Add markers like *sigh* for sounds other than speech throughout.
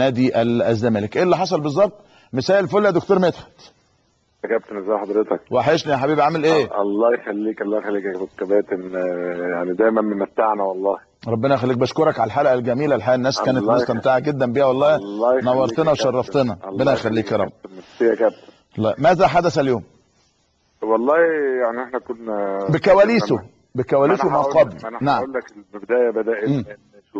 نادي ال- الزمالك. إيه اللي حصل بالظبط؟ مساء الفل يا دكتور مدحت. يا كابتن ازي حضرتك؟ وحشني يا حبيبي عامل إيه؟ الله يخليك الله يخليك يا كابتن آه، يعني دايما ممتعنا والله. ربنا يخليك. بشكرك على الحلقة الجميلة الحقيقة الناس كانت. مستمتعة جدا بيها والله. نورتنا. وشرفتنا. ربنا يخليك يا رب. ميرسي يا كابتن. لا. ماذا حدث اليوم؟ والله يعني إحنا كنا بكواليسه. ما بكواليسه ما قبل. ما أنا نعم. هقول لك البداية بدأت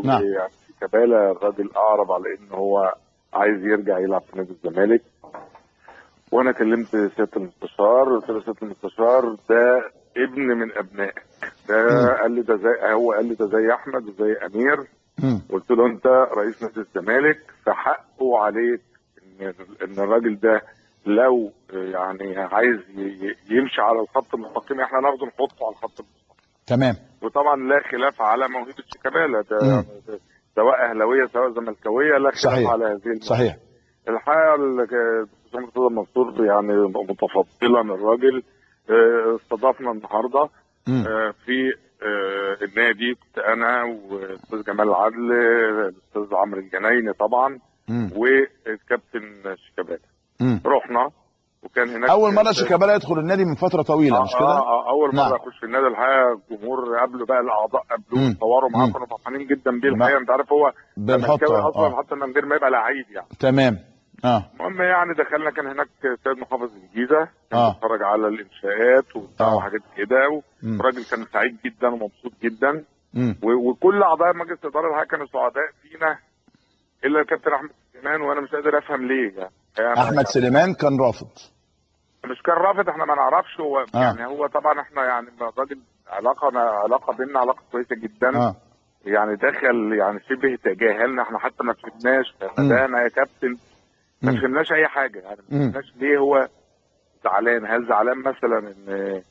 نعم. يعني شيكابالا الراجل اعرب على إن هو عايز يرجع يلعب في نادي الزمالك. وأنا كلمت سياده المستشار قلت له سياده المستشار ده ابن من أبنائك. ده. قال لي ده زي هو قال لي ده زي أحمد وزي أمير. مم. قلت له أنت رئيس نادي الزمالك فحقه عليك إن إن الراجل ده لو يعني عايز يمشي على الخط المستقيم إحنا ناخده نحطه على الخط المستقيم. تمام. وطبعا لا خلاف على موهبة شيكابالا ده ده سواء أهلاوية سواء زملكاوية لا خلاف صحيح. على هذه الموهبة. صحيح الحقيقة الدكتور مرتضى منصور يعني متفضلا الراجل آه، استضافنا النهارده. آه، في آه، النادي كنت أنا والاستاذ جمال العدل الاستاذ عمرو الجنايني طبعا. والكابتن شيكابالا. رحنا وكان هناك أول مرة شيكابالا يدخل النادي من فترة طويلة مش آه, كده آه, آه أول نعم. مره أخش في النادي الحقيقة الجمهور قبله بقى الأعضاء قبلوه مم. صوروا معاه. كانوا فرحانين جدا بيه نعم. الحقيقة أنت عارف هو زملكاوي أصلا آه حتى من غير ما يبقى لعيب يعني تمام آه المهم يعني دخلنا كان هناك سيد محافظ الجيزة كان آه. بيتفرج على الإنشاءات وبتاع آه. وحاجات كده. والراجل كان سعيد جدا ومبسوط جدا وكل أعضاء مجلس الإدارة الحقيقة كانوا سعداء فينا إلا الكابتن أحمد سليمان وأنا مش قادر أفهم ليه يعني أحمد سليمان كان رافض مش كان رافض إحنا ما نعرفش هو آه. يعني هو طبعا إحنا يعني الراجل علاقة علاقة بيننا علاقة كويسة جدا آه يعني دخل يعني شبه تجاهلنا إحنا حتى ما فهمناش أنا يا كابتن ما. فهمناش أي حاجة يعني ما. فهمناش ليه هو زعلان هل زعلان مثلا ان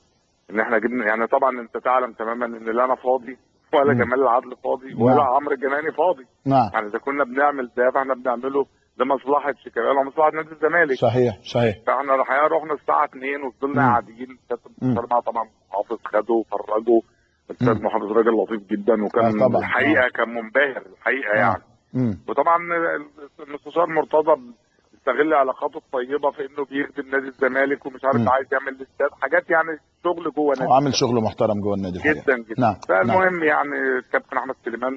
إن إحنا جبنا يعني طبعا أنت تعلم تماما إن لا أنا فاضي ولا مم. جمال العدل فاضي نعم. ولا عمرو الجناني فاضي نعم يعني إذا كنا بنعمل ده فإحنا بنعمله لمصلحه شيكابالا ومصلحة نادي الزمالك صحيح صحيح فاحنا الحقيقة رحنا الساعة 2 وفضلنا مم. قاعدين كابتن مم. طبعا محافظ خده وفرجه الأستاذ مم. محافظ راجل لطيف جدا وكان آه طبعا. الحقيقة كان منبهر الحقيقة آه. يعني مم. وطبعا المستشار مرتضى بيستغل علاقاته الطيبة في إنه بيخدم نادي الزمالك ومش عارف مم. عايز يعمل الاستاد حاجات يعني شغل جوه نادي عامل شغل محترم جوه النادي. جدا جدا نعم نعم فالمهم يعني الكابتن أحمد سليمان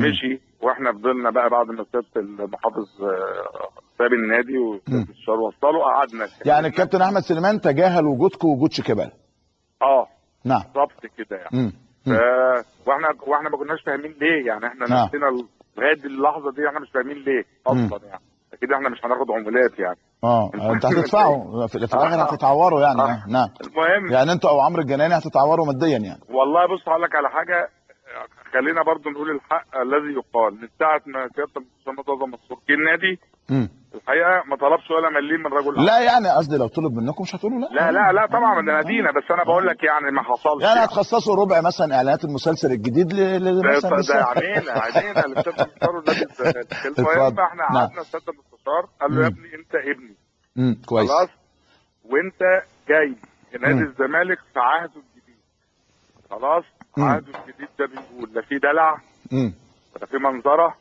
مشي وإحنا فضلنا بقى بعد ما سياده المحافظ آه، ساب النادي. والمستشار وصله قعدنا يعني الكابتن أحمد سليمان تجاهل وجودكم ووجود شيكابالا. آه. نعم. بالظبط كده يعني. مم. مم. وإحنا وإحنا ما كناش فاهمين ليه يعني إحنا نعم. نفسنا لغاية اللحظة دي إحنا مش فاهمين ليه أصلا يعني. أكيد إحنا مش هناخد عمولات يعني. آه أنت هتدفعوا. في, الآخر هتتعوروا يعني. آه. آه. نعم. المهم. يعني أنتوا أو عمرو الجناني هتتعوروا ماديا يعني. والله بص هقول لك على حاجة. خلينا برضو نقول الحق الذي يقال من ساعة ما سيادة المستشار مرتضى منصور جه النادي. الحقيقة ما طلبش ولا مليم من رجل لا يعني قصدي لو طلب منكم مش هتقولوا لا لا لا لا طبعا ده نادينا بس أنا بقول لك يعني ما حصلش يعني هتخصصوا ربع مثلا إعلانات المسلسل الجديد ل- ل- ده مثلا ده لسه- عينينا عينينا للسيد المستشار. *laughs* المهم فاحنا نعم. قعدنا السيد المستشار قال له يا. ابني أنت ابني مم. كويس خلاص وأنت جاي نادي. الزمالك في عهده الجديد خلاص مم. عهده الجديد ده بيقول لا في دلع مم. ولا في منظرة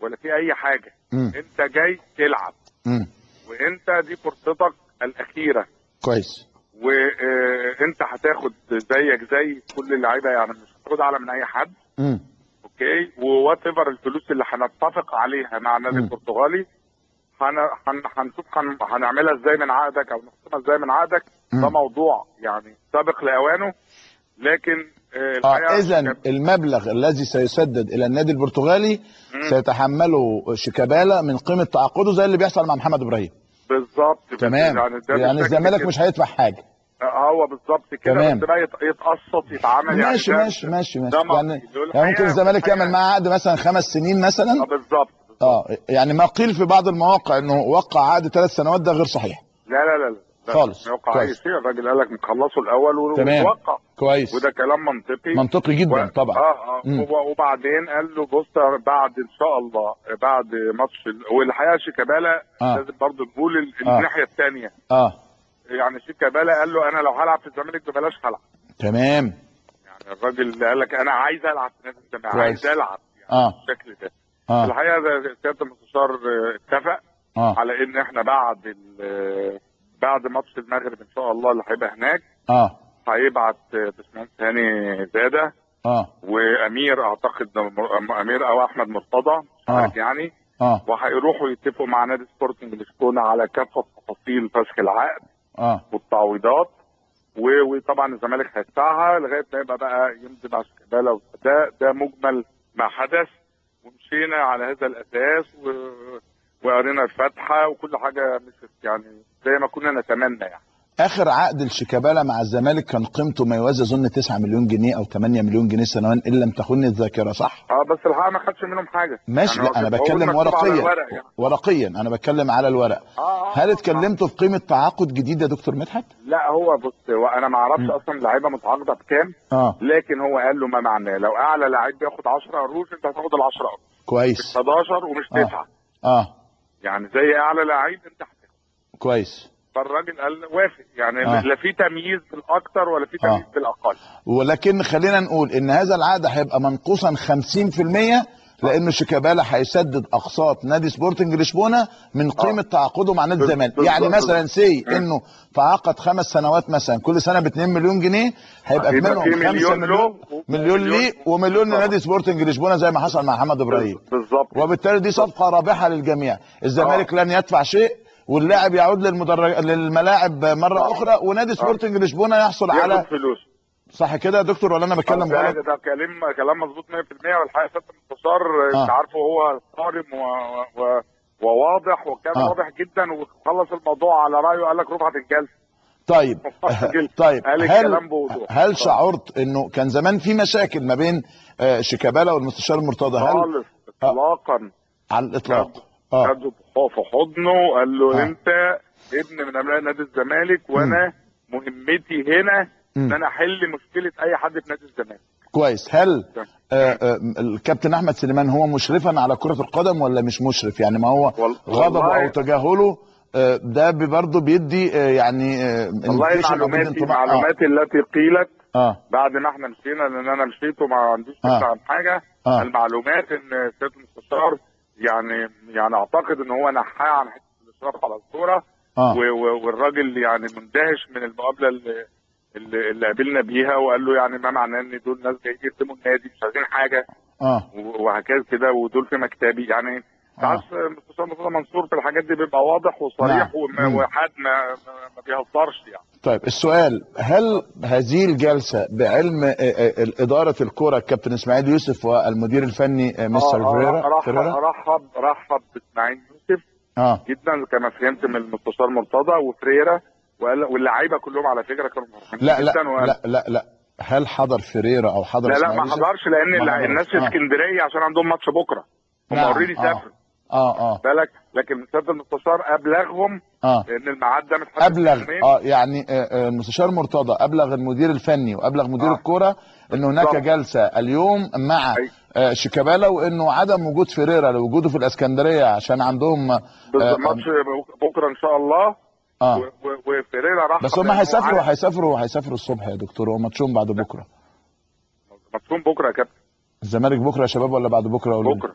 ولا في أي حاجة مم. أنت جاي تلعب مم. وأنت دي فرصتك الأخيرة كويس وانت هتاخد زيك زي كل اللعيبة يعني مش هتاخد أعلى من أي حد مم. okay whatever الفلوس اللي هنتفق عليها مع النادي. البرتغالي هن- هن- هنشوف هن- هنعملها إزاي من عقدك أو نخصمها إزاي من عقدك. ده موضوع يعني سابق لأوانه لكن آه، آه الحقيقة اذا المبلغ الذي سيسدد إلى النادي البرتغالي. سيتحمله شيكابالا من قيمة تعاقده زي اللي بيحصل مع محمد إبراهيم. بالظبط تمام. يعني بالشكل الزمالك. مش هيدفع حاجة. آه، هو بالظبط كده تمام. بس بقى يت- يتقسط يتعمل يعني ماشي ده- ماشي ماشي ماشي. يعني, يعني ممكن الزمالك يعمل معاه عقد مثلا خمس سنين آه مثلا بالظبط. آه يعني ما قيل في بعض المواقع إنه وقع عقد ثلاث سنوات ده غير صحيح. لا لا لا لا. خالص. كويس. الراجل قال لك نخلصه الأول تمام. ووقع كويس. وده كلام منطقي. منطقي جدا و- طبعا. آه آه. مم. وب- وبعدين قال له بص بعد إن شاء الله بعد ماتش ال- والحقيقة شيكابالا آه. لازم برضه نقول ال- آه. الناحية الثانية آه. يعني شيكابالا قال له أنا لو هلعب في الزمالك ببلاش هلعب. تمام. يعني الراجل قال لك أنا عايز ألعب في نادي الزمالك. عايز ألعب. يعني آه. بالشكل ده. آه. الحقيقة ده سيادة المستشار آه، اتفق آه. على إن إحنا بعد آه، بعد ماتش المغرب إن شاء الله اللي هيبقى هناك آه. هيبعت باشمهندس هاني زاده آه. وأمير أعتقد أمير أو أحمد مرتضى آه. عارف يعني آه. وهيروحوا يتفقوا مع نادي سبورتنج لشبونه على كافة تفاصيل فسخ العقد آه. والتعويضات. وطبعا الزمالك هيدفعها لغاية ما يبقى بقى يمضي مع شيكابالا ده ده مجمل ما حدث. ومشينا على هذا الأساس و... وقرينا الفاتحة وكل حاجة مشت يعني زي ما كنا نتمنى يعني. آخر عقد الشيكابالا مع الزمالك كان قيمته ما يوازي أظن 9 مليون جنيه أو 8 مليون جنيه سنويا إن لم تخن الذاكرة صح؟ آه بس الحقيقة ما خدش منهم حاجة. ماشي يعني لا أنا بتكلم ورقيا. يعني. ورقيا أنا بتكلم على الورق. آه، آه، هل آه. اتكلمتوا في قيمة تعاقد جديد يا دكتور مدحت؟ لا هو بص هو أنا ما أعرفش أصلا اللعيبة متعاقدة بكام آه. لكن هو قال له ما معناه. لو أعلى لعيب بياخد 10 قروش أنت هتاخد ال 10 قروش مش كويس 11 ومش آه. 9 آه. يعني زي أعلى لعيب انت هتاخد كويس فالراجل قال وافق يعني آه. لا في تمييز بالاكثر ولا في آه. تمييز بالاقل ولكن خلينا نقول إن هذا العقد هيبقى منقوصا 50% لأنه شيكابالا هيسدد اقساط نادي سبورتنج لشبونة من قيمة تعاقده مع نادي الزمالك. يعني مثلا سي. إنه تعاقد خمس سنوات مثلا كل سنة ب 2 مليون جنيه هيبقى منهم في 5 مليون مليون مليون ليه ومليون لنادي سبورتنج لشبونة زي ما حصل مع محمد إبراهيم. بالظبط. وبالتالي دي صفقة رابحة للجميع. الزمالك لن يدفع شيء واللاعب يعود للمدرج للملاعب مرة آه. أخرى ونادي سبورتنج لشبونة يحصل على فلوس. صح كده يا دكتور ولا أنا بتكلم غلط ده كلام كلام مظبوط 100% والحقيقة سياده المستشار آه. أنت عارفه هو صارم و... و... وواضح وكان آه. واضح جدا وخلص الموضوع على رأيه قال لك رفعت الجلسه طيب *laughs* طيب هل. هل آه. شعرت إنه كان زمان في مشاكل ما بين آه، شيكابالا والمستشار مرتضى هل خالص اطلاقا على الإطلاق آه خده في حضنه قال له آه. أنت ابن من أبناء نادي الزمالك وأنا مهمتي هنا. إن أنا أحل مشكلة أي حد في نادي الزمالك. كويس. هل آه، آه، الكابتن أحمد سليمان هو مشرفا على كرة القدم ولا مش مشرف؟ يعني ما هو غضبه أو تجاهله آه، ده برضه بيدي آه، يعني آه، والله بيدي معلوماتي انطباع. معلوماتي التي قيلت آه. بعد ما إحنا مشينا لأن أنا مشيت وما عنديش آه. فكرة عن حاجة آه. المعلومات إن سياده المستشار يعني يعني أعتقد إن هو نحاه عن حتة الاشراف على الكورة و- والراجل يعني مندهش من المقابلة اللي اللي اللي قابلنا بيها وقال له يعني ما معناه إن دول ناس جايين يخدموا النادي مش عايزين حاجة. آه. وهكذا كده ودول في مكتبي. يعني آه. تعرف مستشار مرتضى منصور في الحاجات دي بيبقى واضح وصريح نعم. وحد ما ما- بيهزرش يعني. طيب السؤال هل هذه الجلسة بعلم آه، آه، إدارة الكرة الكابتن إسماعيل يوسف والمدير الفني آه، مستر آه، آه، فيريرا رحب فيريرا رحب رحب باسماعيل يوسف. آه. جدا كما فهمت من المستشار مرتضى وفريرا واللعيبة كلهم على فكرة كانوا لا لا لا لا لا هل حضر فيريرا أو حضر لا لا ما؟ حضرش لأن ما الع- حضرش. الناس في آه. اسكندرية عشان عندهم ماتش بكرة هم نعم، already آه. سافروا آه آه بالك لكن سياده المستشار أبلغهم آه إن الميعاد ده متحدد أبلغ. آه يعني آه، المستشار مرتضى أبلغ المدير الفني وأبلغ مدير آه. الكرة إن هناك بالظبط. جلسة اليوم مع. آه، شيكابالا وإنه عدم وجود فيريرا لوجوده في الإسكندرية عشان عندهم آه، ماتش بكرة إن شاء الله آه. و- و- وفريرا راح بس هم هيسافروا هيسافروا هيسافروا الصبح يا دكتور هو ماتشهم بعد بكرة. ماتشهم بكرة يا كابتن. الزمالك بكرة يا شباب ولا بعد بكرة؟ ولا بكرة.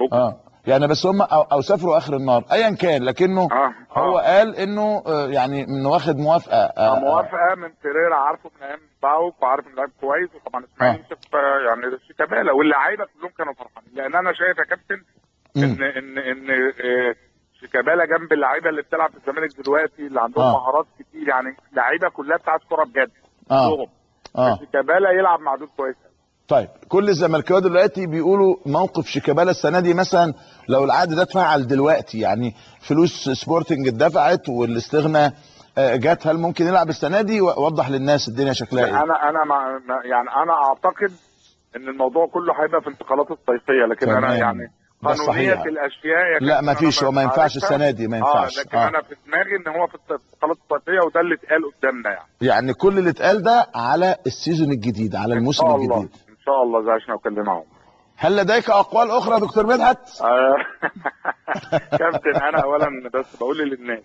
بكرة. آه. يعني بس هم أو, أو سافروا آخر النهار. ايا كان لكنه آه. هو آه قال إنه آه، يعني إنه واخد موافقة آه، آه، موافقة من فريرا عارفه من أيام باوك وعارف ان لعيب كويس وطبعا إسماعيل آه. يوسف آه، يعني شيكابالا واللعيبة كلهم كانوا فرحانين. لأن أنا شايف يا كابتن. ان ان إن آه، شيكابالا جنب اللعيبه اللي بتلعب في الزمالك دلوقتي اللي عندهم آه. مهارات كتير. يعني اللعيبه كلها بتاعت كورة بجد. آه. كلهم آه. شيكابالا يلعب مع دول كويس. طيب كل الزملكاوية دلوقتي بيقولوا موقف شيكابالا السنة دي مثلا لو العقد ده اتفعل دلوقتي يعني فلوس سبورتنج اتدفعت والاستغناء آه، جت هل ممكن يلعب السنة دي؟ وضح للناس الدنيا شكلها إيه. أنا أنا مع يعني أنا أعتقد إن الموضوع كله هيبقى في الانتقالات الصيفية لكن أنا تمام. يعني ده قانونية صحيح. الأشياء يا لا ما فيش أنا هو ما ينفعش. السنة دي ما ينفعش آه لكن آه. أنا في دماغي إن هو في الانتقالات الصيفيه وده اللي اتقال قدامنا يعني يعني كل اللي اتقال ده على ال season الجديد على إن الموسم شاء الله الجديد إن شاء الله زي عشان اتكلم معاهم هل لديك أقوال أخرى يا دكتور مدحت آه، *laughs* كابتن أنا اولا بس بقول للناس.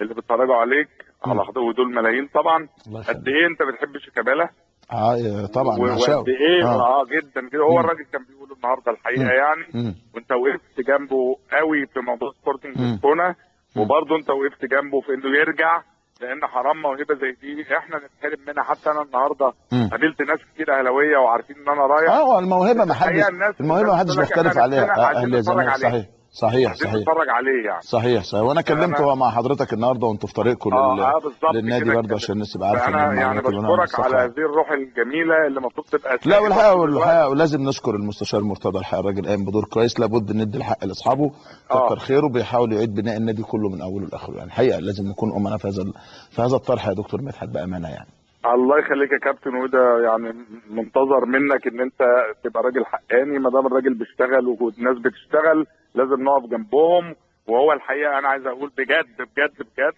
اللي بيتفرجوا عليك. على ودول ملايين طبعا قد إيه أنت بتحب شيكابالا آه طبعا. وقد إيه آه. آه جدا كده هو. الراجل كان بيقول النهارده الحقيقة. يعني. وانت وقفت جنبه قوي في موضوع سبورتنج. لشبونه. وبرضه انت وقفت جنبه في انه يرجع لأن حرام موهبه زي دي إحنا نتحرم منها حتى أنا النهارده. قابلت ناس كتير أهلاوية وعارفين إن أنا رايح آه الموهبة ما حدش الموهبة ما حدش بيختلف عليها نفسنا آه،. صحيح صحيح صحيح نتفرج عليه يعني صحيح صحيح وأنا كلمت أنا- هو مع حضرتك النهارده وأنتوا في طريقكم لل... آه بالظبط للنادي برضه. عشان الناس تبقى عارفة يعني اللي أنا بشكرك على. هذه الروح الجميلة اللي المفروض تبقى لا والحقيقة. والحقيقة ولازم نشكر المستشار مرتضى الحقيقة الراجل قايم بدور كويس لابد ندي الحق لاصحابه آه. كتر خيره بيحاول يعيد بناء النادي كله من أوله لآخره يعني الحقيقة لازم نكون امنا في هذا في هذا الطرح يا دكتور مدحت بأمانة يعني الله يخليك يا كابتن وده يعني منتظر منك إن أنت تبقى راجل حقاني. ما دام الراجل بيشتغل والناس بتشتغل لازم نقف جنبهم. وهو الحقيقة أنا عايز أقول بجد بجد بجد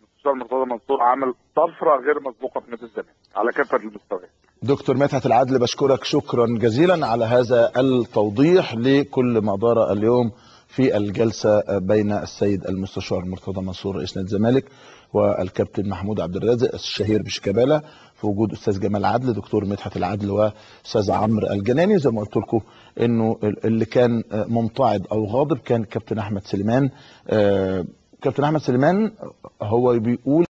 المستشار مرتضى منصور عمل طفرة غير مسبوقة في نادي الزمالك. على كافه المستويات. دكتور مدحت العدل بشكرك شكرا جزيلا على هذا التوضيح لكل ما دار اليوم في الجلسة بين السيد المستشار مرتضى منصور رئيس نادي الزمالك والكابتن محمود عبد الرازق الشهير بشيكابالا في وجود أستاذ جمال عدل دكتور مدحت العدل وأستاذ عمرو الجناني. زي ما قلت لكم إنه اللي كان ممتعض أو غاضب كان كابتن أحمد سليمان. آه، كابتن أحمد سليمان هو بيقول